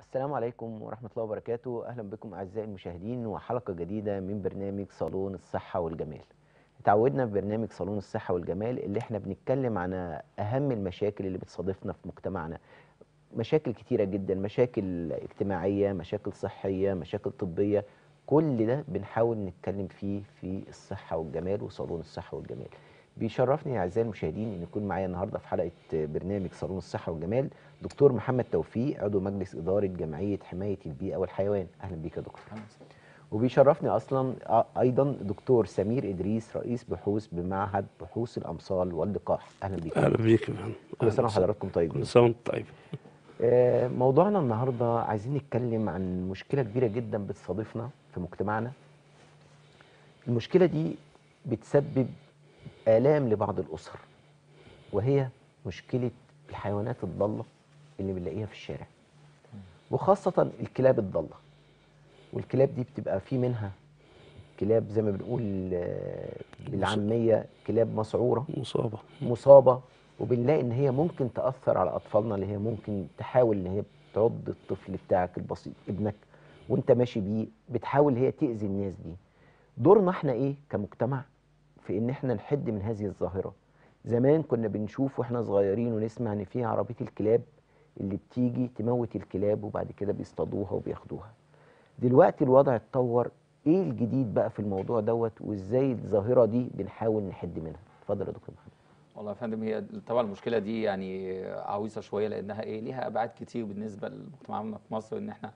السلام عليكم ورحمة الله وبركاته. أهلا بكم أعزائي المشاهدين وحلقة جديدة من برنامج صالون الصحة والجمال. اتعودنا في برنامج صالون الصحة والجمال اللي إحنا بنتكلم عن أهم المشاكل اللي بتصادفنا في مجتمعنا. مشاكل كتيرة جدا مشاكل اجتماعية مشاكل صحية مشاكل طبية. كل ده بنحاول نتكلم فيه في الصحة والجمال وصالون الصحة والجمال. بيشرفني أعزائي المشاهدين إن يكون معايا النهارده في حلقة برنامج صالون الصحة والجمال. دكتور محمد توفيق عضو مجلس إدارة جمعية حماية البيئة والحيوان. أهلا بيك يا دكتور. وبيشرفني أصلا أيضا دكتور سمير إدريس رئيس بحوث بمعهد بحوث الأمصال واللقاح. أهلا بيك. أهلا بيك يا فندم. كل سنة وحضراتكم طيبين. كل سنة وأنت طيب. آه، موضوعنا النهارده عايزين نتكلم عن مشكلة كبيرة جدا بتصادفنا في مجتمعنا. المشكلة دي بتسبب آلام لبعض الأسر وهي مشكلة الحيوانات الضالة اللي بنلاقيها في الشارع وخاصة الكلاب الضالة والكلاب دي بتبقى في منها كلاب زي ما بنقول آه، بالعامية كلاب مسعورة مصابة. مصابة وبنلاقي إن هي ممكن تأثر على أطفالنا اللي هي ممكن تحاول إن هي تعض الطفل بتاعك البسيط ابنك وأنت ماشي بيه بتحاول هي تأذي الناس دي. دورنا إحنا إيه كمجتمع؟ في إن إحنا نحد من هذه الظاهرة. زمان كنا بنشوف وإحنا صغيرين ونسمع إن في عربية الكلاب اللي بتيجي تموت الكلاب وبعد كده بيصطادوها وبياخدوها. دلوقتي الوضع اتطور. إيه الجديد بقى في الموضوع دوت وإزاي الظاهرة دي بنحاول نحد منها؟ اتفضل يا دكتور محمد. والله يا فندم هي طبعا المشكلة دي يعني عويصة شوية لأنها إيه ليها أبعاد كتير بالنسبة لمجتمعنا في مصر إن إحنا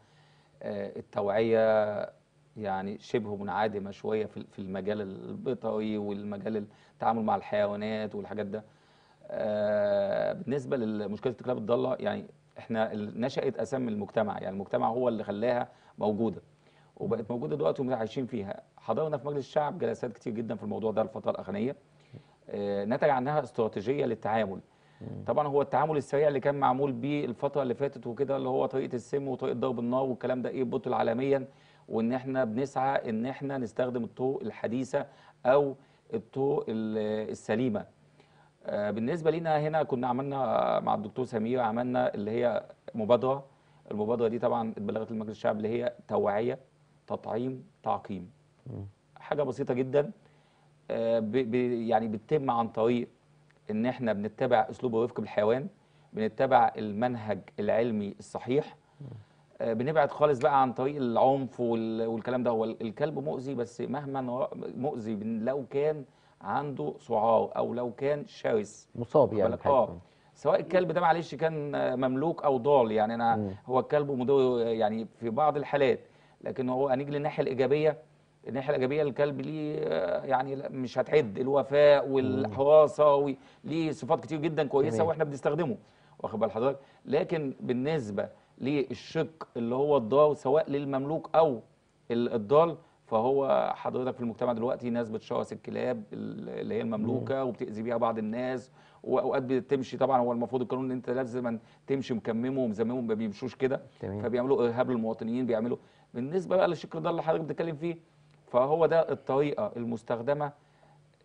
آه، التوعية يعني شبه منعدمة شوية في في المجال البيطري والمجال التعامل مع الحيوانات والحاجات ده. آه، بالنسبة لمشكلة الكلاب الضالة يعني إحنا نشأت اسام المجتمع يعني المجتمع هو اللي خلاها موجودة وبقت موجودة دلوقتي وعايشين فيها. حضرنا في مجلس الشعب جلسات كتير جدا في الموضوع ده الفترة الأخرانية. آه، نتج عنها استراتيجية للتعامل. طبعا هو التعامل السريع اللي كان معمول بيه الفترة اللي فاتت وكده اللي هو طريقة السم وطريقة ضرب النار والكلام ده إيه بطل عالميا وإن إحنا بنسعى إن إحنا نستخدم الطرق الحديثة أو الطرق ال- السليمة. آه، بالنسبة لينا هنا كنا عملنا مع الدكتور سمير عملنا اللي هي مبادرة. المبادرة دي طبعا اتبلغت لمجلس الشعب اللي هي توعية تطعيم تعقيم. حاجة بسيطة جدا. آه، يعني بتتم عن طريق إن إحنا بنتبع أسلوب الرفق بالحيوان بنتبع المنهج العلمي الصحيح. بنبعد خالص بقى عن طريق العنف وال- والكلام ده. هو الكلب مؤذي بس مهما مؤذي لو كان عنده سعار أو لو كان شرس. مصاب يعني. آه. سواء الكلب ده معلش كان آه، مملوك أو ضال. يعني أنا مم. هو الكلب مضر يعني في بعض الحالات لكن هو هنيجي للناحية الإيجابية. الناحية الإيجابية الكلب ليه آه، يعني مش هتعد. الوفاء والحراسة وليه صفات كتير جدا كويسة. وإحنا بنستخدمه. واخد بال حضرتك؟ لكن بالنسبة للشق اللي هو الضار سواء للمملوك أو ال- الضال فهو حضرتك في المجتمع دلوقتي ناس بتشرس الكلاب ال- اللي هي المملوكة وبتأذي بيها بعض الناس وأوقات بتمشي طبعا هو المفروض القانون إن أنت لازم تمشي مكممه ومزممه ما بيمشوش كده. فبيعملوا إرهاب للمواطنين بيعملوا بالنسبة بقى للشق ده اللي حضرتك بتتكلم فيه فهو ده الطريقة المستخدمة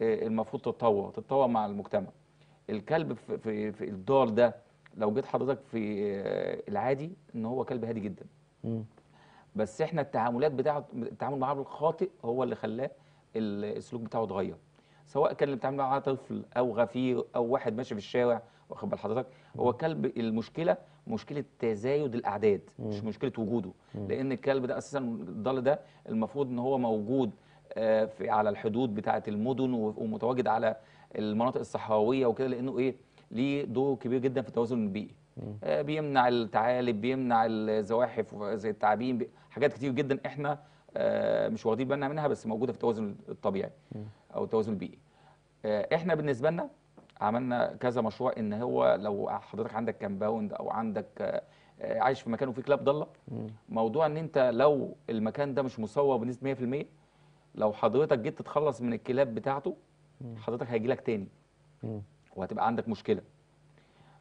آه، المفروض تتطور تتطور مع المجتمع. الكلب في, في, في الدار ده لو جيت حضرتك في العادي إن هو كلب هادي جدا. مم. بس إحنا التعاملات بتاعه التعامل معاه بالخاطئ هو اللي خلاه ال- السلوك بتاعه اتغير. سواء كان اللي بتعامل معاه طفل أو غفير أو واحد ماشي في الشارع واخد بال حضرتك؟ هو الكلب المشكلة مشكلة تزايد الأعداد مش مشكلة وجوده. لأن الكلب ده أساسا الضال ده المفروض إن هو موجود آه، في على الحدود بتاعة المدن ومتواجد على المناطق الصحراوية وكده. لأنه إيه؟ ليه دور كبير جدا في التوازن البيئي آه، بيمنع الثعالب بيمنع الزواحف زي التعابين بي- حاجات كتير جدا إحنا آه، مش واخدين بالنا منها بس موجودة في التوازن الطبيعي أو التوازن البيئي. آه، إحنا بالنسبة لنا عملنا كذا مشروع إن هو لو حضرتك عندك compound أو عندك عايش في مكان وفيه كلاب ضاله موضوع إن أنت لو المكان ده مش مصور بنسبة 100% لو حضرتك جيت تتخلص من الكلاب بتاعته حضرتك هيجي لك تاني. وهتبقى عندك مشكلة.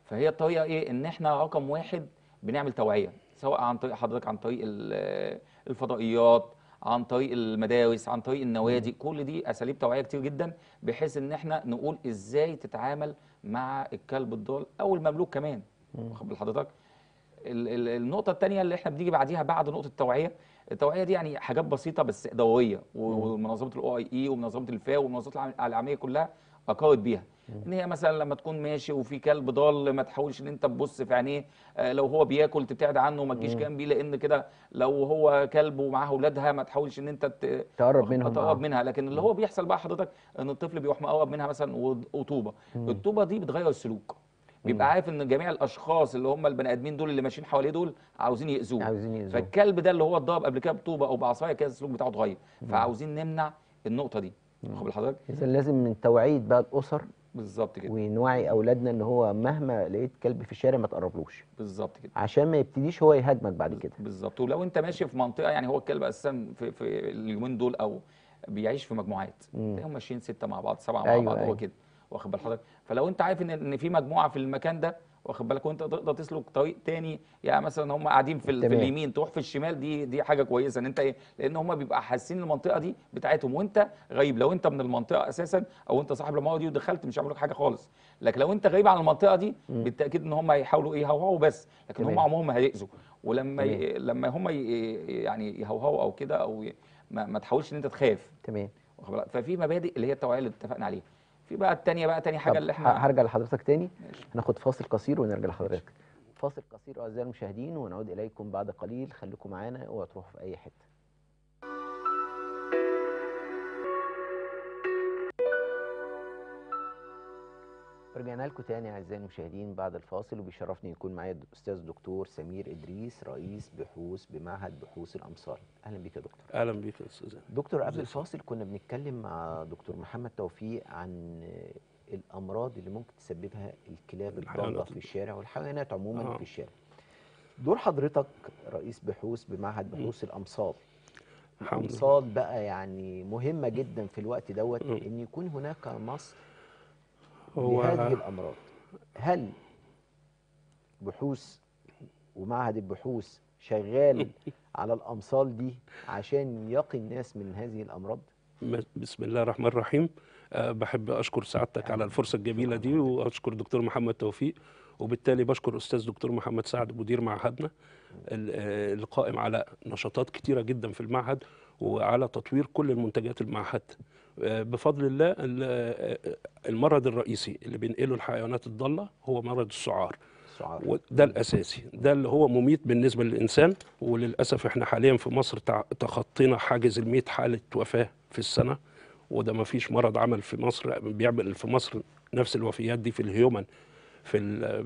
فهي الطريقة إيه؟ إن إحنا رقم واحد بنعمل توعية سواء عن طريق حضرتك عن طريق ال- الفضائيات عن طريق المدارس عن طريق النوادي. كل دي أساليب توعية كتير جدا بحيث إن إحنا نقول إزاي تتعامل مع الكلب الضال أو المملوك كمان. واخد حضرتك؟ ال- ال- النقطة الثانية اللي إحنا بنيجي بعديها بعد نقطة التوعية التوعية دي يعني حاجات بسيطة بس دويه و- ومنظمة الاو اي اي ومنظمة الفاو العام- العالميه كلها أقرت بيها. إن هي مثلا لما تكون ماشي وفي كلب ضال ما تحاولش إن أنت تبص في عينيه آه، لو هو بياكل تبتعد عنه وما تجيش جنبيه لأن كده لو هو كلب ومعاه اولادها ما تحاولش إن أنت ت- تقرب منهم تقرب آه. منها. لكن اللي هو بيحصل بقى حضرتك إن الطفل بيروح مقرب منها مثلا وطوبة. الطوبة دي بتغير السلوك. بيبقى عارف إن جميع الأشخاص اللي هم البني آدمين دول اللي ماشيين حواليه دول عاوزين يأذوه. عاوزين يأذوه. فالكلب ده اللي هو اتضرب قبل كده بطوبة أو بعصاية كده السلوك بتاعه اتغير. فعاوزين نمنع النقطة دي. واخد بال حضرتك اذا لازم من توعيه بقى الأسر بالظبط كده. ونوعي أولادنا إن هو مهما لقيت كلب في الشارع ما تقربلوش. بالظبط كده. عشان ما يبتديش هو يهاجمك بعد كده. بالظبط. ولو أنت ماشي في منطقة يعني هو الكلب أساسا في, في اليومين دول أو بيعيش في مجموعات. تلاقيهم ماشيين ستة مع بعض سبعة مع أيوة، بعض هو أيوة. كده واخد بال حضرتك؟ فلو أنت عارف إن إن في مجموعة في المكان ده واخد بالك؟ وانت تقدر تسلك طريق تاني. يعني مثلا هم قاعدين في, في. اليمين تروح في الشمال دي دي حاجة كويسة إن أنت إيه؟ لأن هم بيبقى حاسين المنطقة دي بتاعتهم وأنت غريب. لو أنت من المنطقة أساسا أو أنت صاحب العماره دي ودخلت مش هيعملوا لك حاجة خالص. لكن لو أنت غريب عن المنطقة دي بالتأكيد إن هم هيحاولوا إيه؟ يهوهوا بس. لكن هم. عمرهم ما هيأذوا. ولما. ي... لما هم ي... يعني يهوهوا أو كده أو ي... ما... ما تحاولش إن أنت تخاف. تمام؟ ففي مبادئ اللي هي التوعية اللي اتفقنا عليها. في بقى التانية بقى تاني حاجة اللي إحنا هرجع لحضرتك تاني. هناخد فاصل قصير ونرجع لحضرتك. فاصل قصير أعزائي المشاهدين ونعود إليكم بعد قليل. خليكم معانا اوعوا تروحوا في أي حتة. رجعنا لكم تاني أعزائي المشاهدين بعد الفاصل وبيشرفني يكون معايا الاستاذ دكتور سمير إدريس رئيس بحوث بمعهد بحوث الأمصار أهلا بيك يا دكتور أهلا بيك يا أستاذ دكتور قبل؟ الفاصل كنا بنتكلم مع دكتور محمد توفيق عن الأمراض اللي ممكن تسببها الكلاب الضالة في الشارع والحيوانات عموما آه. في الشارع دور حضرتك رئيس بحوث بمعهد بحوث لله. الامصاد بقى يعني مهمة جدا في الوقت دوت. إن يكون هناك مصر هو لهذه الأمراض. هل بحوث ومعهد البحوث شغال على الأمصال دي عشان يقي الناس من هذه الأمراض؟ م- بسم الله الرحمن الرحيم. أه بحب أشكر سعادتك على الفرصة الجميلة دي وأشكر دكتور محمد توفيق. وبالتالي بشكر أستاذ دكتور محمد سعد مدير معهدنا ال- القائم على نشاطات كتيرة جدا في المعهد وعلى تطوير كل المنتجات المعهد. بفضل الله ال- المرض الرئيسي اللي بينقله الحيوانات الضالة هو مرض السعار. السعار. وده الأساسي. ده اللي هو مميت بالنسبة للإنسان وللأسف إحنا حاليا في مصر تخطينا حاجز ال 100 حالة وفاة في السنة وده ما فيش مرض عمل في مصر بيعمل في مصر نفس الوفيات دي في الهيومن. في ال-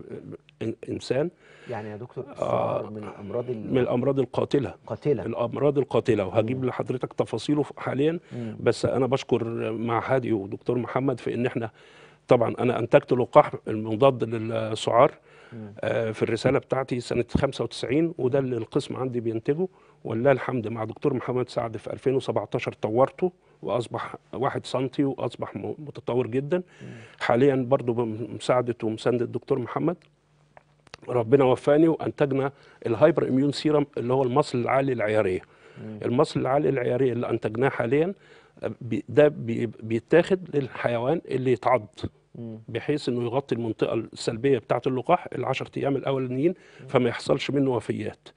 الانسان يعني يا دكتور السعار من الأمراض من الأمراض القاتلة. القاتله الأمراض القاتلة. وهجيب لحضرتك تفاصيله حاليا. مم. بس أنا بشكر معهدي ودكتور محمد في إن إحنا طبعا أنا أنتجت لقاح المضاد للسعار. مم. آه، في الرسالة بتاعتي سنة 95 وده اللي القسم عندي بينتجه. ولله الحمد مع دكتور محمد سعد في 2017 طورته وأصبح واحد سنتي وأصبح متطور جدا. حاليا برضو بمساعده ومساندة الدكتور محمد. ربنا وفقني وأنتجنا ال hyperimmune serum اللي هو المصل العالي العيارية. المصل العالي العيارية اللي أنتجناه حاليا آه، ده بي- بيتاخد للحيوان اللي يتعض. بحيث إنه يغطي المنطقة السلبية بتاعه اللقاح العشر أيام الأولانيين فما يحصلش منه وفيات.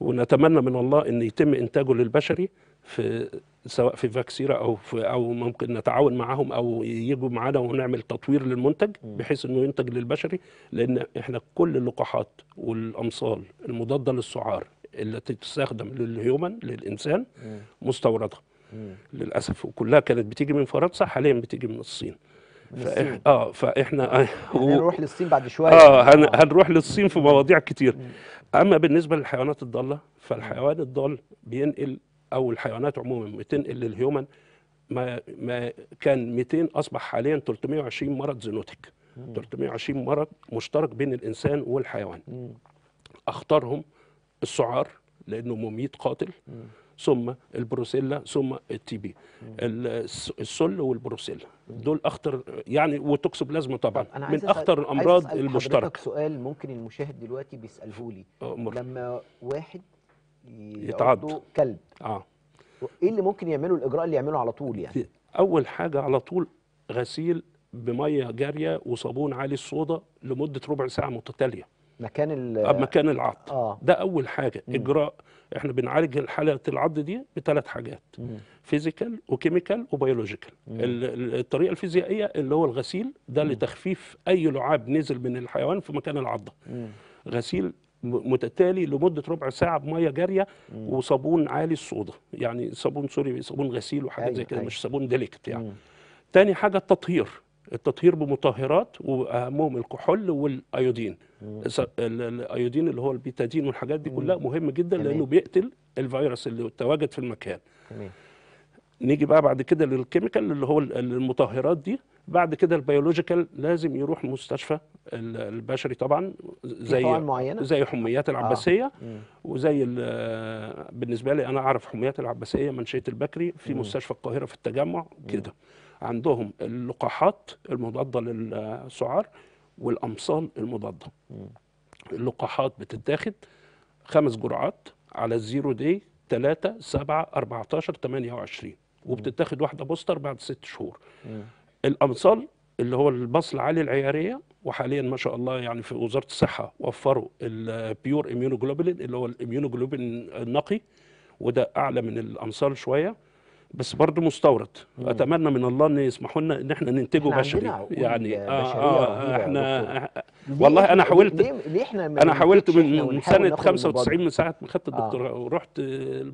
ونتمنى من الله إن يتم إنتاجه للبشري في سواء في فاكسيرا أو في أو ممكن نتعاون معاهم أو يجوا معانا ونعمل تطوير للمنتج بحيث إنه ينتج للبشري لأن إحنا كل اللقاحات والأمصال المضادة للسعار التي تستخدم للهيومن للإنسان. مستوردة. للأسف وكلها كانت بتيجي من فرنسا حاليا بتيجي من الصين. فإح... آه فإحنا هنروح للصين بعد شوية. آه هن... هنروح للصين في مواضيع كتير. أما بالنسبة للحيوانات الضالة فالحيوان الضال بينقل أو الحيوانات عموما بتنقل للهيومن ما ما كان 200 أصبح حاليا 320 مرض زينوتيك. 320 مرض مشترك بين الإنسان والحيوان. مم. أخطرهم السعار لأنه مميت قاتل. ثم البروسيلا ثم ال TB. الس- السل والبروسيلا. دول أخطر يعني وتوكسوبلازما طبعا. طب أنا من أخطر الأمراض المشتركة. سؤال ممكن المشاهد دلوقتي بيساله لي أمر. لما واحد يتعض. كلب. آه. إيه اللي ممكن يعمله؟ الإجراء اللي يعمله على طول يعني. أول حاجة على طول غسيل بمية جارية وصابون عالي الصودا لمدة ربع ساعة متتالية. مكان ال آه، مكان العض آه ده أول حاجة مم. إجراء إحنا بنعالج حاله العض دي بثلاث حاجات مم. physical و chemical و biological الطريقة الفيزيائية اللي هو الغسيل ده مم. لتخفيف أي لعاب نزل من الحيوان في مكان العضه مم. غسيل متتالي لمدة ربع ساعة بمية جارية مم. وصابون عالي الصودا يعني صابون سوري صابون غسيل وحاجات أيوة، زي كده أيوة. مش صابون delicate يعني مم. تاني حاجة التطهير التطهير بمطهرات وأهمهم الكحول وال iodine. مم. ال iodine اللي هو البيتادين والحاجات دي كلها مهم جدا. لأنه بيقتل الفيروس اللي تواجد في المكان. تمام. نيجي بقى بعد كده لل chemical اللي هو ال- المطهرات دي. بعد كده ال biological لازم يروح المستشفى ال- البشري طبعا زي معينة؟ زي حميات العباسية مم. وزي ال- بالنسبة لي أنا أعرف حميات العباسية منشيه البكري في مم. مستشفى القاهرة في التجمع كده. عندهم اللقاحات المضادة للسعار والأمصال المضادة مم. اللقاحات بتتاخد خمس جرعات على ال zero day 3 7 14 28 وبتتاخد واحدة booster بعد ست شهور مم. الأمصال اللي هو المصل عالي العيارية وحاليا ما شاء الله يعني في وزارة الصحة وفروا ال pure immunoglobulin اللي هو ال immunoglobulin النقي وده أعلى من الأمصال شوية بس برضه مستورد مم. أتمنى من الله إن يسمحوا لنا إن إحنا ننتجه بشري يعني آه, آه يا إحنا والله أنا حاولت ليه, ليه إحنا أنا حاولت من سنة ناخد 95 المبادرة؟ من ساعة ما خدت آه. الدكتوراه ورحت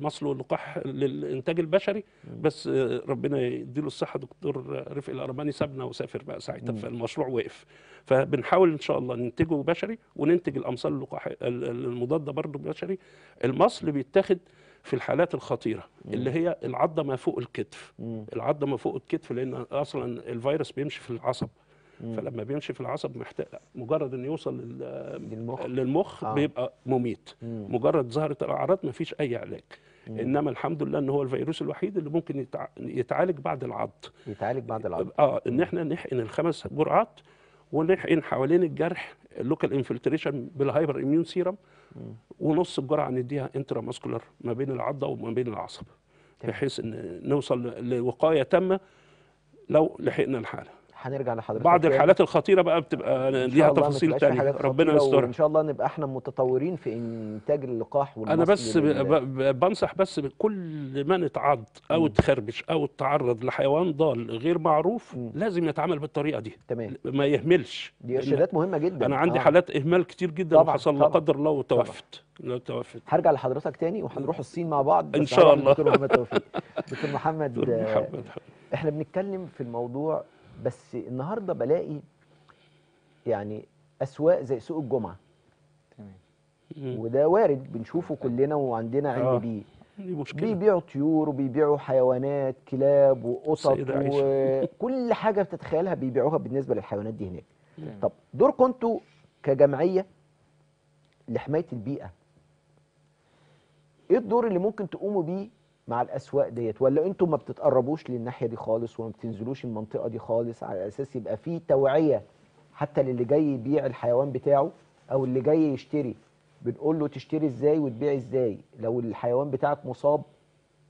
مصر واللقاح للإنتاج البشري بس آه، ربنا يديله الصحة دكتور رفقي الأرماني سابنا وسافر بقى ساعتها. فالمشروع وقف فبنحاول إن شاء الله ننتجه بشري وننتج الأمصال اللقاح ال- ال- المضاده برضه بشري المصل بيتاخد في الحالات الخطيرة اللي هي العضة ما فوق الكتف مم. العضة ما فوق الكتف لأن أصلا الفيروس بيمشي في العصب مم. فلما بيمشي في العصب محتاج مجرد إنه يوصل لل- للمخ للمخ آه. بيبقى مميت مم. مجرد ظهرت الأعراض مفيش أي علاج مم. إنما الحمد لله إن هو الفيروس الوحيد اللي ممكن يتع... يتعالج بعد العض يتعالج بعد العض آه إن إحنا نحقن الخمس جرعات ونحقن حوالين الجرح ال local infiltration بال hyperimmune serum. ونص الجرعة نديها intramuscular ما بين العضة وما بين العصب. بحيث إن نوصل لوقاية تامة لو لحقنا الحالة هنرجع لحضرتك بعض. الحالات الخطيرة بقى بتبقى ليها تفاصيل تانية. ربنا يسترها وإن شاء الله نبقى إحنا متطورين في إنتاج اللقاح أنا بس بنصح بس بكل من اتعض أو. اتخربش أو اتعرض لحيوان ضال غير معروف مم. لازم يتعامل بالطريقة دي. تمام. ما يهملش. دي إرشادات مهمة جدا. أنا عندي آه. حالات إهمال كتير جدا طبعاً، وحصل لا قدر الله وتوفت. لا توفت. هرجع لحضرتك تاني وهنروح الصين مع بعض. بس شاء الله. لدكتور محمد توفيق. دكتور محمد دكتور محمد. إحنا بنتكلم في الموضوع بس النهارده بلاقي يعني أسواق زي سوق الجمعة تمام. وده وارد بنشوفه كلنا وعندنا علم آه. بيه بيبيعوا طيور وبيبيعوا حيوانات كلاب وقطط. وكل حاجة بتتخيلها بيبيعوها بالنسبة للحيوانات دي هناك تمام. طب دوركم أنتوا كجمعية لحماية البيئة إيه الدور اللي ممكن تقوموا بيه مع الأسواق ديت ولا أنتوا ما بتتقربوش للناحية دي خالص وما بتنزلوش المنطقة دي خالص على أساس يبقى في توعية حتى للي جاي يبيع الحيوان بتاعه أو اللي جاي يشتري؟ بنقول له تشتري إزاي وتبيع إزاي؟ لو الحيوان بتاعك مصاب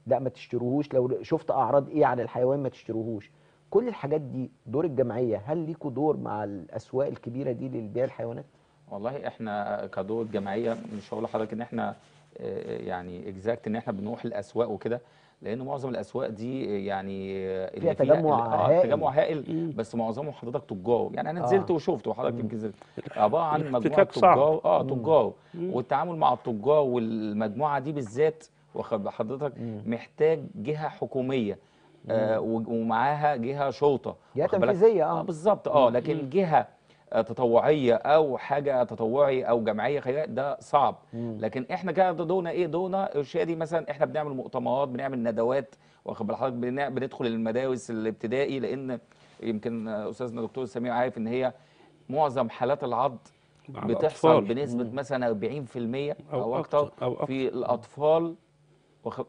لا ما تشتروهوش. لو شفت أعراض إيه على الحيوان ما تشتروهوش. كل الحاجات دي دور الجمعية هل ليكوا دور مع الأسواق الكبيرة دي للبيع الحيوانات؟ والله إحنا كدور جمعية مش هقول لحضرتك إن إحنا يعني اكزاكت إن إحنا بنروح الأسواق وكده لأن معظم الأسواق دي آه، يعني آه، اللي فيها تجمع آه هائل. تجمع هائل. بس معظمه حضرتك تجار يعني أنا آه. نزلت وشفت وحضرتك. يمكن نزلت عبارة عن مجموعة. تجار آه. تجار. والتعامل مع التجار والمجموعة دي بالذات حضرتك. محتاج جهة حكومية آه ومعاها جهة شرطة جهة؟ تنفيذية آه آه بالظبط آه. لكن جهة آه، تطوعية أو حاجة تطوعي أو جمعية خيرية ده صعب مم. لكن إحنا كده دورنا إيه دورنا ارشادي مثلا إحنا بنعمل مؤتمرات بنعمل ندوات واخد بال حضرتك بندخل المدارس الابتدائي لأن يمكن أستاذنا دكتور سمير عارف إن هي معظم حالات العض بتحصل الأطفال. بنسبة مم. مثلا 40% أو أو أو أكتر. في الأطفال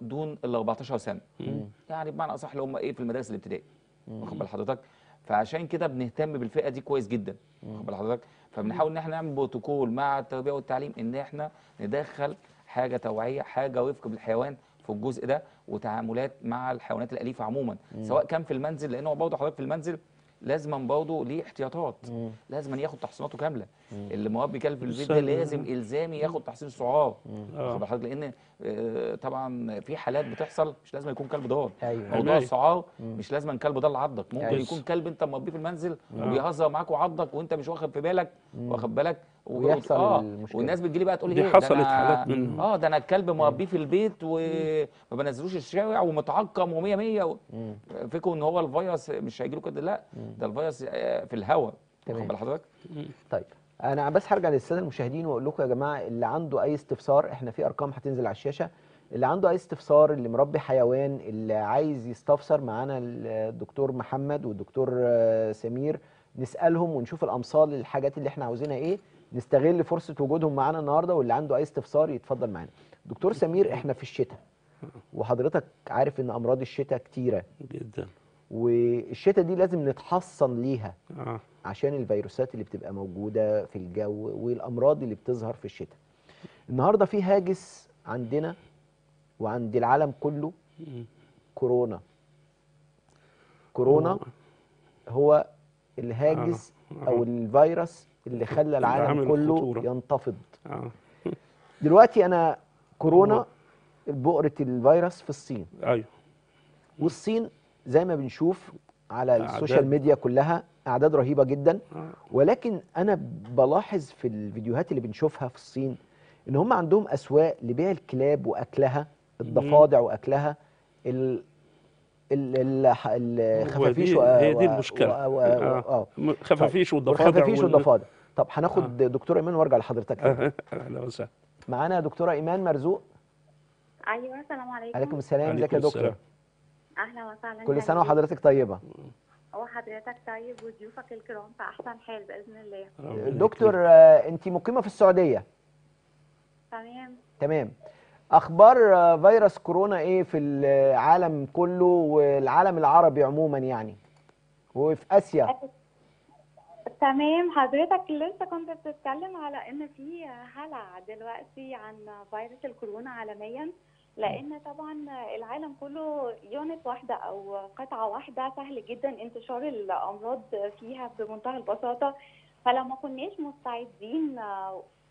دون ال 14 سنة مم. يعني بمعنى أصح اللي هم إيه في المدارس الابتدائي مم. واخد بال حضرتك فعشان كده بنهتم بالفئة دي كويس جدا. واخد بال حضرتك؟ فبنحاول إن إحنا نعمل بروتوكول مع التربيه والتعليم إن إحنا ندخل حاجة توعية حاجة وفق بالحيوان في الجزء ده وتعاملات مع الحيوانات الأليفة عموما. سواء كان في المنزل لأن هو برضه حضرتك في المنزل لازم برضه ليه احتياطات. مم. لازم ياخد تحصيناته كاملة. مم. اللي كلب في البيت ده. لازم إلزامي ياخد تحصين سعار آه. واخد بالك لأن آه، طبعا في حالات بتحصل مش لازم يكون كلب ضار أيوه موضوع حماية. السعار. مش لازم كلب ده اللي عضك ممكن أيوة. يكون كلب أنت مربيه في المنزل آه. وبيهزر معاك وعضك وأنت مش واخد في بالك. واخد بالك ويحصل آه المشكلة. والناس بتجيلي بقى تقول لي دي إيه حصلت أنا- حالات منهم. آه ده أنا الكلب مربيه في البيت وما بنزلوش الشارع ومتعقم و100 100 مم. فكروا إن هو الفيروس مش هيجيله كده لا ده الفيروس آه، في الهواء تمام. واخد بال حضرتك طيب أنا بس هرجع للساده المشاهدين واقول لكم يا جماعة اللي عنده اي استفسار إحنا في ارقام هتنزل على الشاشه. اللي عنده اي استفسار اللي مربي حيوان اللي عايز يستفسر معانا الدكتور محمد والدكتور آه، سمير نسألهم ونشوف الامثال الحاجات اللي إحنا عاوزينها إيه نستغل فرصة وجودهم معانا النهارده. واللي عنده اي استفسار يتفضل معانا. دكتور سمير إحنا في الشتاء وحضرتك عارف إن أمراض الشتاء كتيرة. جدا. والشتاء دي لازم نتحصن ليها آه عشان الفيروسات اللي بتبقى موجودة في الجو والأمراض اللي بتظهر في الشتاء النهاردة في هاجس عندنا وعند العالم كله. كورونا كورونا هو الهاجس آه. أو الفيروس اللي خلى العالم كله. ينتفض آه دلوقتي أنا كورونا بؤرة الفيروس في الصين أيوه والصين زي ما بنشوف على. ال social media كلها أعداد رهيبة جدا. آه. ولكن أنا بلاحظ في الفيديوهات اللي بنشوفها في الصين إن هم عندهم أسواق لبيع الكلاب وأكلها الضفادع وأكلها ال ال ال الخفافيش هي دي آه. آه. م- خفافيش والضفادع والخفافيش وال- والضفادع. طب هناخد دكتوره إيمان وأرجع لحضرتك. آه، أهلا وسهلا. معانا دكتورة إيمان مرزوق. أيوه السلام عليكم. عليكم السلام. إزيك يا السلام. أهلا وسهلا كل سنة. وحضرتك طيبة. وحضرتك طيب وضيوفك الكرام في احسن حال بإذن الله. دكتور. آه، انت مقيمة في السعودية. تمام. تمام. أخبار آه، فيروس كورونا إيه في العالم كله والعالم العربي عموما يعني؟ وفي آسيا. تمام. حضرتك لسه كنت بتتكلم على إن في هلع دلوقتي عن فيروس الكورونا عالميا. لأن طبعا العالم كله يونت واحدة أو قطعة واحدة سهل جدا انتشار الأمراض فيها بمنتهى البساطة فلو ما كناش مستعدين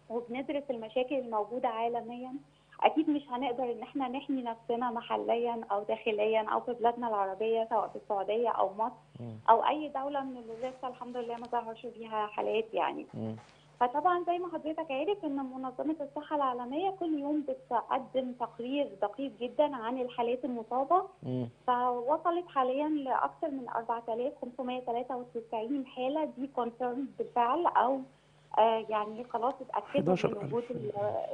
وبندرس المشاكل الموجودة عالميا أكيد مش هنقدر إن إحنا نحمي نفسنا محليا أو داخليا أو في بلادنا العربية سواء في السعودية أو مصر. أو أي دولة من لسه الحمد لله ما ظهرش فيها حالات يعني. فطبعا زي ما حضرتك عارف إن منظمة الصحة العالمية كل يوم بتقدم تقرير دقيق جدا عن الحالات المصابة مم. فوصلت حاليا لأكثر من 4593 حالة دي كونفيرم بالفعل أو آه يعني خلاص اتأكدوا 11,000. من وجود ال-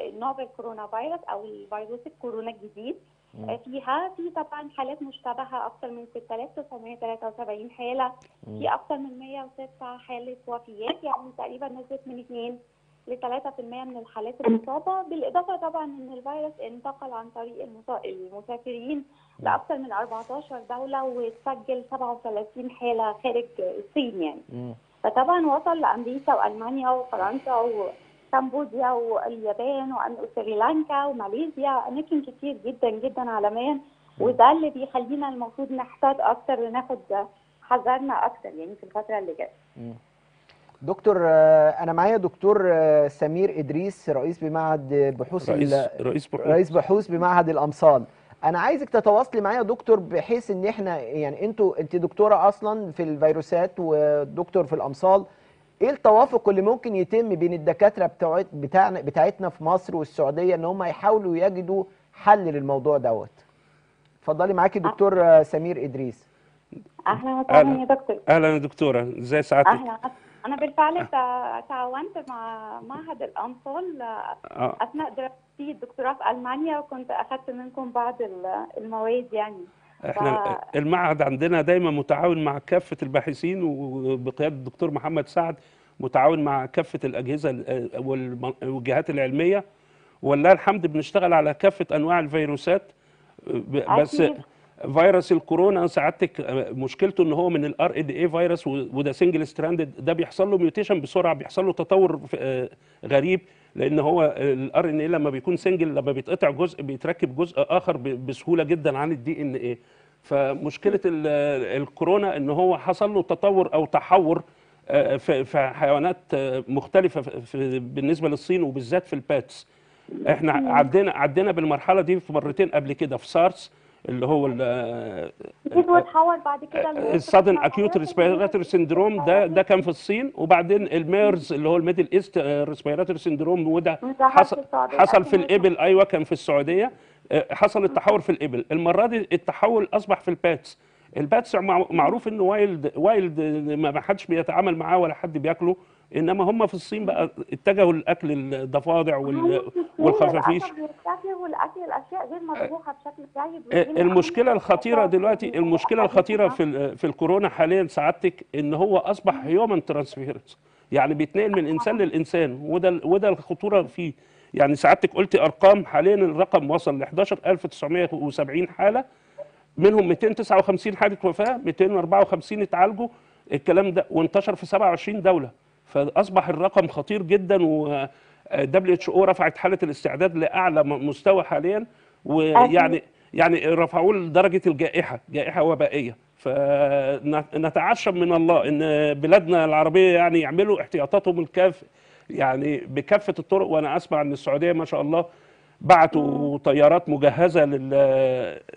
النوفل كورونا فيروس أو الفيروس الكورونا الجديد مم. فيها في طبعا حالات مشتبهة أكثر من 6973 حالة مم. في أكثر من 106 حالة وفيات يعني تقريبا نسبه من 2 ل 3% من الحالات المصابة بالإضافة طبعا إن الفيروس انتقل عن طريق المسا- المسافرين لاكثر من 14 دولة وتسجل 37 حالة خارج الصين يعني مم. فطبعا وصل لأمريكا وألمانيا وفرنسا وكمبوديا واليابان وسريلانكا وماليزيا اماكن كتير جدا جدا عالميا. وده اللي بيخلينا المفروض نحتاط أكتر وناخد حذرنا أكتر يعني في الفترة اللي جاية. دكتور أنا معايا دكتور سمير إدريس رئيس بمعهد بحوث رئيس ال- رئيس بحوث. رئيس بحوث بمعهد الامصال أنا عايزك تتواصلي معايا يا دكتور بحيث إن إحنا يعني أنتوا انت دكتورة أصلا في الفيروسات ودكتور في الأمصال. إيه التوافق اللي ممكن يتم بين الدكاترة بتوعت بتاعنا بتاعتنا في مصر والسعودية إن هم يحاولوا يجدوا حل للموضوع دوت؟ اتفضلي معاكي دكتور آه، سمير إدريس. أهلا وسهلا أهلا. يا دكتور. أهلا يا دكتورة. ازي سعادتك؟ أهلا أنا بالفعل تع- تعاونت مع معهد الامصال آه. أثناء دراستي الدكتوراه في ألمانيا وكنت أخذت منكم بعض ال- المواد يعني. إحنا المعهد عندنا دايما متعاون مع كافة الباحثين وبقيادة الدكتور محمد سعد متعاون مع كافة الأجهزة والجهات العلمية ولله الحمد بنشتغل على كافة أنواع الفيروسات بس أكيد. فيروس الكورونا سعادتك آه، مشكلته إن هو من ال RNA virus وده single stranded ده بيحصل له mutation بسرعة بيحصل له تطور ف- آه، غريب لأن هو ال RNA لما بيكون single لما بيتقطع جزء بيتركب جزء آخر بسهولة جدا عن ال DNA فمشكلة ال- الكورونا إن هو حصل له تطور أو تحور آه، في حيوانات آه، مختلفة في بالنسبة للصين وبالذات في ال bats إحنا عدينا عدينا بالمرحلة دي في مرتين قبل كده في سارس اللي هو بعد كده ال sudden acute respiratory syndrome ده ده كان في الصين وبعدين الميرز اللي هو ال Middle East respiratory syndrome وده ده حصل حصل في. الإبل أيوه كان في السعودية. آه، حصل التحول في الإبل. المرة دي التحول أصبح في ال bats ال bats مع- معروف إنه wild wild ما حدش بيتعامل معاه ولا حد بياكله. إنما هم في الصين بقى اتجهوا لاكل الضفادع وال- والخفافيش. والاكل الأشياء غير مطبوخة بشكل جيد من المشكلة الخطيرة دلوقتي المشكلة الخطيرة. في في الكورونا حاليا سعادتك إن هو أصبح human transference يعني بيتنقل من إنسان للإنسان وده وده الخطورة فيه يعني سعادتك قلتي أرقام حاليا الرقم وصل ل 11970 حالة منهم 259 حالة وفاة 254 اتعالجوا الكلام ده وانتشر في 27 دولة. فأصبح الرقم خطير جدا و WHO رفعت حالة الاستعداد لأعلى مستوى حاليا ويعني يعني رفعوه لدرجة الجائحة جائحة وبائية. فنتعشم من الله إن بلادنا العربية يعني يعملوا احتياطاتهم الكاف يعني بكافة الطرق وأنا أسمع إن السعودية ما شاء الله بعتوا طيارات مجهزة لل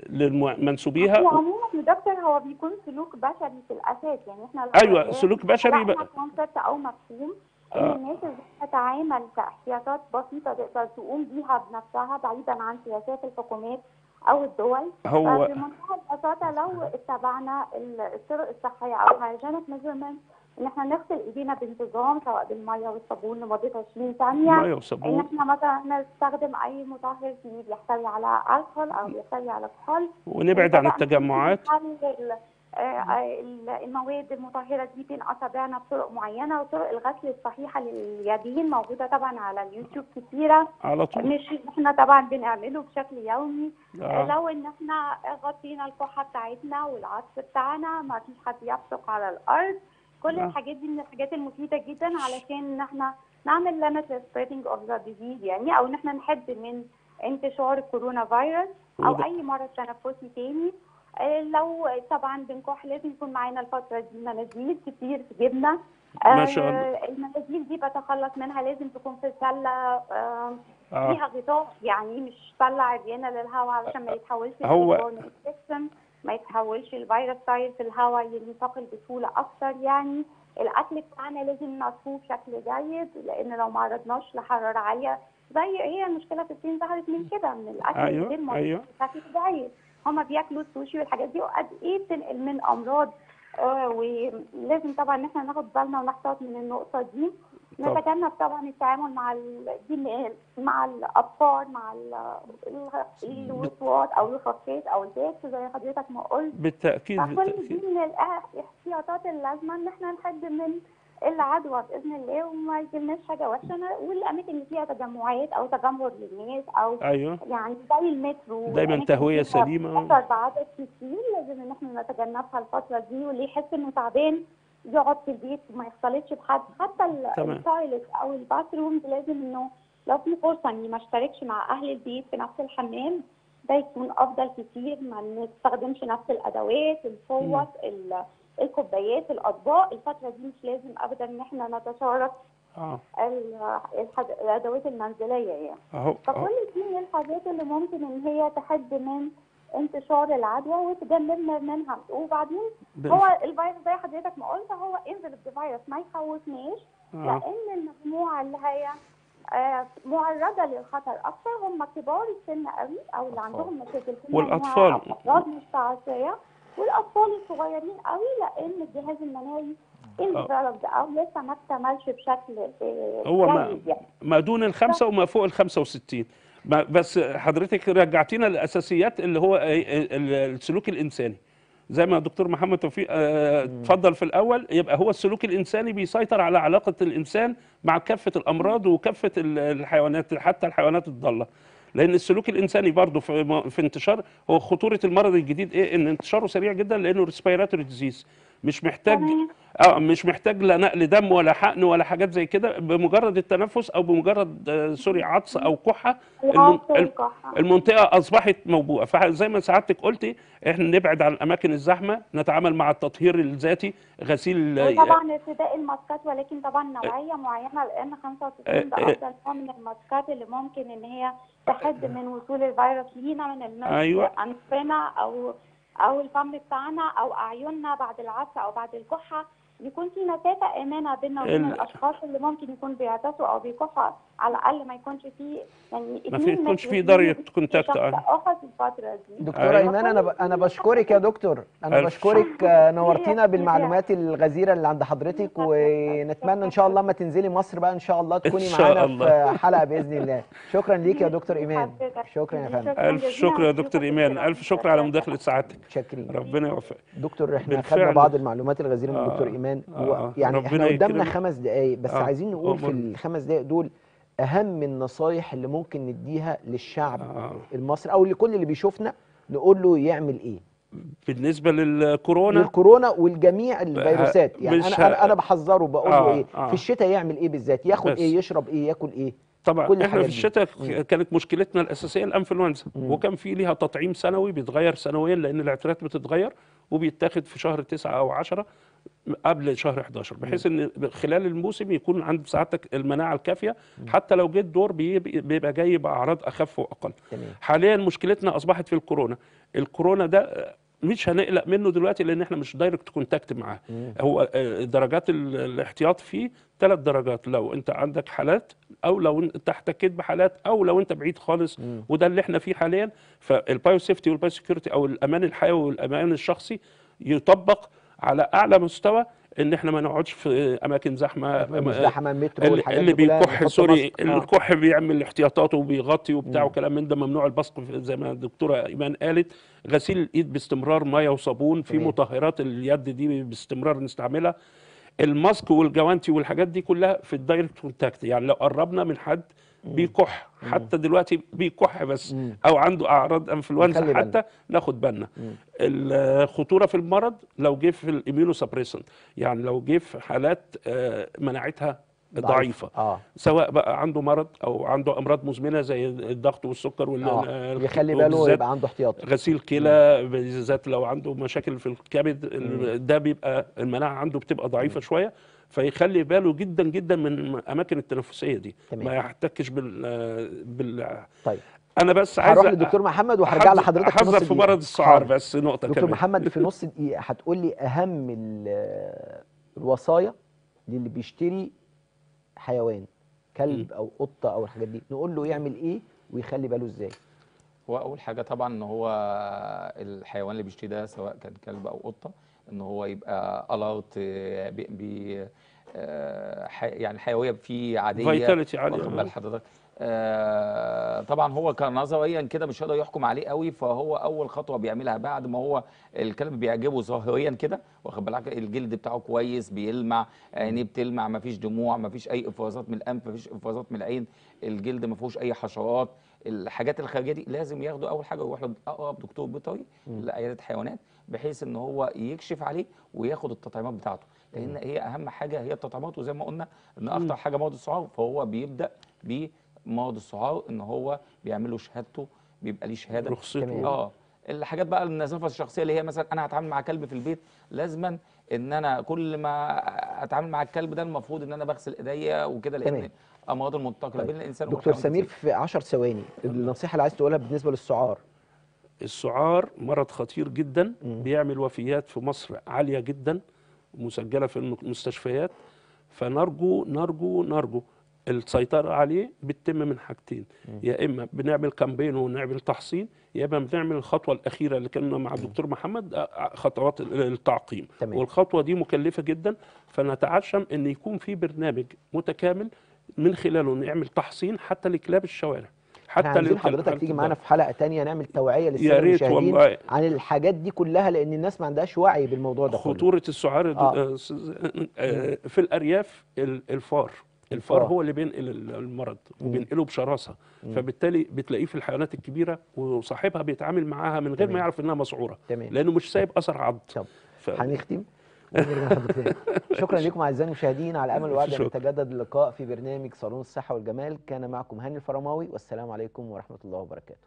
لمنسوبيها هو عموما يا دكتور هو بيكون سلوك بشري في الأساس يعني إحنا أيوة، إيه سلوك بشري بقى. كونسبت أو مفهوم إن آه. الناس إزاي تتعامل كاحتياطات بسيطة تقدر تقوم بيها بنفسها بعيدا عن سياسات الحكومات أو الدول هو بمنتهى البساطة لو اتبعنا ال- الطرق الصحية أو hygienic measurement إن إحنا نغسل إيدينا بانتظام سواء بالمية والصابون لمدة 20 ثانية. ميه إن وصابون إحنا مثلا نستخدم أي مطهر فيه بيحتوي على ألكحول أو بيحتوي على كحول. ونبعد عن التجمعات. آه، آه، المواد المطهرة دي بين اصابعنا بطرق معينة وطرق الغسل الصحيحة لليدين موجودة طبعا على اليوتيوب كتيرة. على طول. مش إحنا طبعا بنعمله بشكل يومي. آه. لو إن إحنا غطينا الكحة بتاعتنا والعطس بتاعنا ما فيش حد يبصق على الأرض. كل آه. الحاجات دي من الحاجات المفيدة جدا علشان إن إحنا نعمل limit spreading of the disease يعني أو إن إحنا نحد من انتشار الكورونا فيروس أو أي مرض تنفسي تاني آه، لو طبعا بنكح لازم يكون معانا الفترة دي مناديل كتير في جيبنا ما شاء آه، الله. المناديل دي بتخلص منها لازم تكون في سلة آه، آه. فيها غطاء يعني مش طلع عريانة للهواء علشان ما يتحولش هو- ما يتحولش الفيروس طاير في الهواء ينتقل بسهولة أكتر يعني الاكل بتاعنا لازم نعصفه بشكل جيد لأن لو ما عرضناش لحرارة عالية زي هي المشكلة في الصين ظهرت من كده من الاكل أيوة، مظبوط أيوة. بشكل جيد هما بياكلوا السوشي والحاجات دي وقد إيه بتنقل من أمراض آه ولازم طبعا إن إحنا ناخد بالنا ونحتاط من النقطة دي. نتجنب طبعا التعامل مع ال... دي مع الأطفال مع ال... ال- الوسواط أو الخفيت أو البيت زي حضرتك ما قلت. بالتأكيد فكل دي من الاحتياطات اللازمة إن إحنا نحد من العدوى بإذن الله وما يجيلناش حاجة وحشة. والأماكن اللي فيها تجمعات أو تجمهر للناس أو أيوه. يعني زي المترو دايما اللي فيها سليمة. بتأثر بعدد كتير لازم إن إحنا نتجنبها الفترة دي واللي يحس إنه تعبان. يقعد في البيت وما يختلطش بحد. حتى ال- تمام. ال toilet أو ال bathrooms لازم إنه لو في فرصة إني ما أشتركش مع أهل البيت في نفس الحمام ده يكون أفضل كتير. ما نستخدمش نفس الأدوات الفوط ال- الكوبايات الأطباق. الفترة دي مش لازم ابدا إن إحنا نتشارك آه. الحد- الأدوات المنزلية يعني. أهو فكل دي من الحاجات اللي ممكن إن هي تحد من انتشار العدوى وتجنبنا منها. وبعدين هو الفيروس زي حضرتك ما قلت هو انفلد فيروس ما يخوفناش آه. لأن المجموعة اللي هي آه، معرضة للخطر. أكثر هم كبار السن قوي أو اللي عندهم مشاكل. أو امراض مستعصيه والأطفال الصغيرين قوي لأن الجهاز المناعي انفلد أو لسه ما اكتملش بشكل آه، هو ما يعني. ما دون الخمسة وما فوق ال 65 ما- بس حضرتك رجعتينا للأساسيات اللي هو ال- ال- السلوك الإنساني. زي ما الدكتور محمد توفيق آه، اتفضل في الأول يبقى هو السلوك الإنساني بيسيطر على علاقة الإنسان مع كافة الأمراض وكافة ال- الحيوانات حتى الحيوانات الضالة. لأن السلوك الإنساني برضه في في انتشار هو خطورة المرض الجديد إيه؟ إن انتشاره سريع جدا لأنه respiratory disease مش محتاج. آه مش محتاج لا نقل دم ولا حقن ولا حاجات زي كده بمجرد التنفس أو بمجرد آه، sorry عطس أو كحة. المنطقة أصبحت موبوءه فزي ما سعادتك قلتي إحنا نبعد عن الأماكن الزحمة نتعامل مع التطهير الذاتي غسيل وطبعا ارتداء الماسكات ولكن طبعا نوعية معينة ال N 95 ده. افضل نوع من الماسكات اللي ممكن إن هي تحد من وصول الفيروس لينا من المس أيوة. أنفنا أو أو الفم بتاعنا أو أعيننا بعد العطس أو بعد الكحة يكون في مسافه آمنة بيننا وبين ال- الأشخاص اللي ممكن يكون بيعطسوا أو بيكحوا على الأقل ما يكونش في يعني ما في- يكونش في شخص آه. آخر في الفترة دي. دكتورة أيوة. إيمان أنا ب... أنا بشكرك يا دكتور. أنا ألف بشكرك آه، نورتينا بالمعلومات الغزيرة اللي عند حضرتك ونتمنى إن شاء الله ما تنزلي مصر بقى إن شاء الله تكوني شاء معانا الله. في حلقة بإذن الله. شكرا ليك يا دكتور إيمان. شكرا يا فندم. ألف شكر يا دكتور إيمان. ألف شكر على مداخلة سعادتك. شاكرين ربنا يوفقك. دكتور إحنا. خدنا بعض المعلومات الغزيرة من آه، دكتور إيمان آه، يعني إحنا قدامنا. خمس دقائق بس آه، عايزين نقول في. الخمس دقائق دول أهم النصايح اللي ممكن نديها للشعب آه. المصري أو لكل اللي بيشوفنا نقول له يعمل إيه بالنسبة للكورونا للكورونا والجميع الفيروسات يعني مش أنا أنا أنا بحذره بقول له آه، إيه آه. في الشتاء يعمل إيه بالذات ياخد بس. إيه يشرب إيه ياكل إيه طبعا كل إحنا في. الشتاء. كانت مشكلتنا الأساسية الأنفلونزا. وكان في ليها تطعيم سنوي بيتغير سنويا لأن العترات بتتغير وبيتاخد في شهر 9 أو 10 قبل شهر 11 بحيث إن خلال الموسم يكون عند سعادتك المناعة الكافية حتى لو جه الدور بي- بيبقى جاي بأعراض أخف وأقل. حاليا مشكلتنا أصبحت في الكورونا. الكورونا ده آه، مش هنقلق منه دلوقتي لأن إحنا مش direct contact معاه. هو آه، درجات ال- الاحتياط فيه ثلاث درجات. لو أنت عندك حالات أو لو انت احتكيت بحالات أو لو أنت بعيد خالص مم. وده اللي إحنا فيه حاليا. فال biosafety وال biosecurity أو الأمان الحيوي والأمان الشخصي يطبق على أعلى مستوى إن إحنا ما نقعدش في أماكن زحمة مش حمام مترو اللي, والحاجات اللي بيكح sorry. آه. الكح بيعمل احتياطاته وبيغطي وبتاع. وكلام من ده ممنوع البصق زي ما الدكتورة إيمان قالت غسيل الإيد باستمرار مية وصابون في. مطهرات اليد دي باستمرار نستعملها ال mask والجوانتي والحاجات دي كلها في ال direct contact يعني لو قربنا من حد بيكح. حتى دلوقتي بيكح بس. مم. أو عنده أعراض أنفلونزا. حتى ناخد بالنا. مم. الخطورة في المرض لو جه في ال immunosuppressant يعني لو جه في حالات آه، مناعتها ضعيفة. آه. سواء بقى عنده مرض أو عنده أمراض مزمنة زي الضغط والسكر وال آه. آه، يخلي باله يبقى عنده احتياط غسيل كلى بالذات لو عنده مشاكل في الكبد ال- ده بيبقى المناعة عنده بتبقى ضعيفة شوية. فيخلي باله جدا جدا من الاماكن التنفسيه دي تمام. ما يحتكش بال بال طيب أنا بس عايز هروح للدكتور محمد وهرجع لحضرتك في نص في. مرض السعار. بس نقطة دكتور كمان محمد في نص دقيقة هتقول لي أهم ال- الوصايا للي بيشتري حيوان كلب أو قطة أو الحاجات دي نقول له يعمل إيه ويخلي باله إزاي هو أول حاجة طبعا إن هو الحيوان اللي بيشتري ده سواء كان كلب أو قطة إن هو يبقى alert puppy آه، يعني الحيويه فيه عادية. vitality عالية. واخد بال حضرتك؟ آه طبعا هو كنظريا كده مش هيقدر يحكم عليه قوي فهو أول خطوة بيعملها بعد ما هو الكلب بيعجبه ظاهريا كده واخد بالك؟ الجلد بتاعه كويس بيلمع عينيه بتلمع مفيش دموع مفيش أي افرازات من الأنف مفيش افرازات من العين الجلد ما فيهوش أي حشرات الحاجات الخارجية دي لازم ياخدوا أول حاجة يروح لأقرب دكتور بيطري لعيادة حيوانات بحيث إن هو يكشف عليه وياخد التطعيمات بتاعته. لأن هي أهم حاجة هي التطعيمات وزي ما قلنا إن اخطر حاجة مرض السعار فهو بيبدأ بمرض السعار ان هو بيعمل له شهادته بيبقى ليه شهادة. رخصته آه الحاجات بقى النظافة الشخصية اللي هي مثلا أنا هتعامل مع كلب في البيت لازما إن أنا كل ما أتعامل مع الكلب ده المفروض إن أنا بغسل إيديا وكده. لأن امراض المنتقلة طيب. بين الإنسان دكتور سمير. في 10 ثواني النصيحة اللي عايز تقولها بالنسبة للسعار السعار مرض خطير جدا مم. بيعمل وفيات في مصر عالية جدا مسجلة في المستشفيات فنرجو نرجو نرجو السيطرة عليه بتتم من حاجتين. يا إما بنعمل كامبين ونعمل تحصين يا إما بنعمل الخطوة الأخيرة اللي كنا مع الدكتور محمد خطوات التعقيم. تمام. والخطوة دي مكلفة جدا. فنتعشم أن يكون في برنامج متكامل من خلاله نعمل تحصين حتى لكلاب الشوارع حتى عايزين للكلاب- حضرتك تيجي معانا في حلقة تانية نعمل المشاهدين والله. عن الحاجات دي كلها لأن الناس ما عندهاش وعي بالموضوع ده كله. خطورة السعار آه. آه. آه في الأرياف ال- الفار. الفار الفار. هو اللي بينقل ال- المرض مم. وبينقله بشراسة فبالتالي بتلاقيه في الحيوانات الكبيرة وصاحبها بيتعامل معاها من غير تمام. ما يعرف إنها مسعورة تمام لأنه مش سايب أثر عض طب ف... هنختم. شكرا لكم أعزائي المشاهدين على أمل وعد أن. يتجدد اللقاء في برنامج صالون الصحة والجمال كان معكم هاني الفرماوي والسلام عليكم ورحمة الله وبركاته